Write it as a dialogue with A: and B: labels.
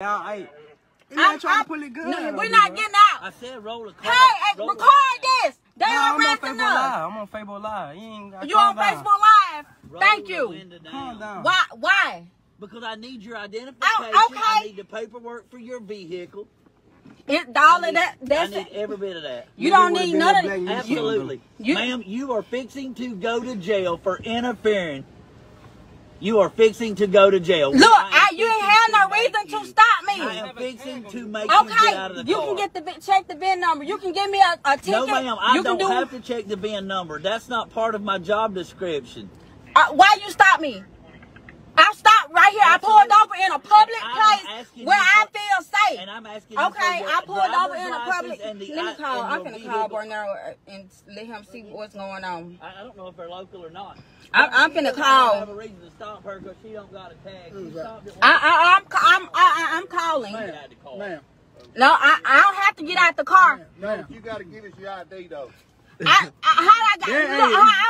A: Y'all, hey,
B: I-
C: ain't trying
B: I-
C: to pull it good.
B: No,
C: out
B: we're
C: of
B: not
C: me,
B: getting
D: I
B: out.
D: said roll a
B: Hey,
D: car.
B: hey,
D: roll a
B: record this. They
C: bro. I'm on
B: arresting
C: Facebook
B: us.
C: Live. I'm on Facebook Live. You ain't got
B: You on
C: calm down.
B: Facebook Live?
D: Roll
B: Thank you.
C: Calm down.
B: Why? Why?
D: Because I need your oh, identification. I
B: okay.
D: need the paperwork for your vehicle.
B: It all
D: I
B: of that. That's
D: I need every bit of that.
B: you don't need
C: been
B: none of
C: black
B: it.
C: you
D: Absolutely.
B: You-
D: Ma'am, you are fixing to go to jail for interfering. You are fixing to go to jail.
B: Look,
D: I am
B: I, you ain't
D: fixing
B: have no
D: to make
B: reason
D: you-
B: to stop
D: I
B: me.
D: Am to make you get out of
B: Okay,
D: the
B: you
D: car.
B: can get the vi- check the VIN number. You can give me a, a ticket.
D: No, ma'am, I
B: you
D: don't
B: do.
D: have to check the VIN number. That's not part of my job description.
B: Uh, why you stop me? I stopped right here. I pulled over in a public
D: I'm
B: place where
D: you
B: I
D: for-
B: feel safe.
D: And I'm asking you
B: Okay,
D: for
B: I pulled over in a public.
D: and the-
B: Let me call. I'm gonna call Bernard and let him see what's going on.
D: I, I don't know if they're local or not.
B: I- I'm gonna
D: doesn't
B: call.
D: have a reason to stop her because she don't got a tag. She stopped
B: I, I, I'm, I'm, I, I'm calling.
D: one had to call.
C: Ma'am,
B: No, I, I don't have to get out the car.
C: ma'am.
E: You gotta give us your ID though.
B: I, I, how I got?
C: Yeah,
B: look,
C: hey,
B: how